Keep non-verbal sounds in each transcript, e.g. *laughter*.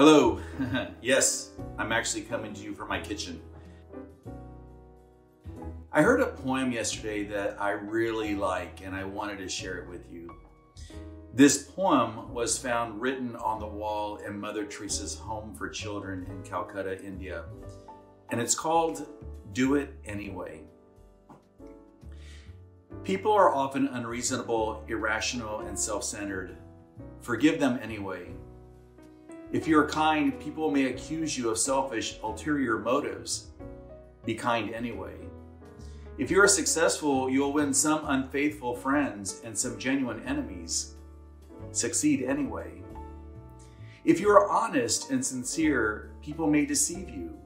Hello. *laughs* yes, I'm actually coming to you from my kitchen. I heard a poem yesterday that I really like and I wanted to share it with you. This poem was found written on the wall in Mother Teresa's home for children in Calcutta, India, and it's called Do It Anyway. People are often unreasonable, irrational, and self centered. Forgive them anyway. If you're kind, people may accuse you of selfish, ulterior motives. Be kind anyway. If you're successful, you'll win some unfaithful friends and some genuine enemies. Succeed anyway. If you are honest and sincere, people may deceive you.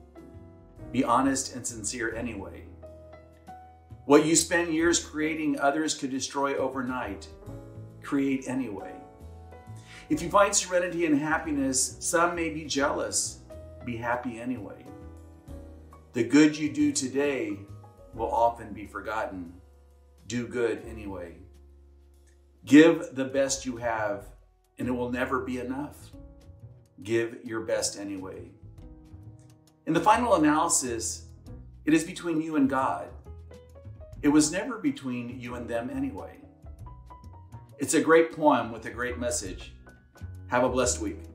Be honest and sincere anyway. What you spend years creating, others could destroy overnight. Create anyway. If you find serenity and happiness, some may be jealous. Be happy anyway. The good you do today will often be forgotten. Do good anyway. Give the best you have, and it will never be enough. Give your best anyway. In the final analysis, it is between you and God. It was never between you and them anyway. It's a great poem with a great message. Have a blessed week.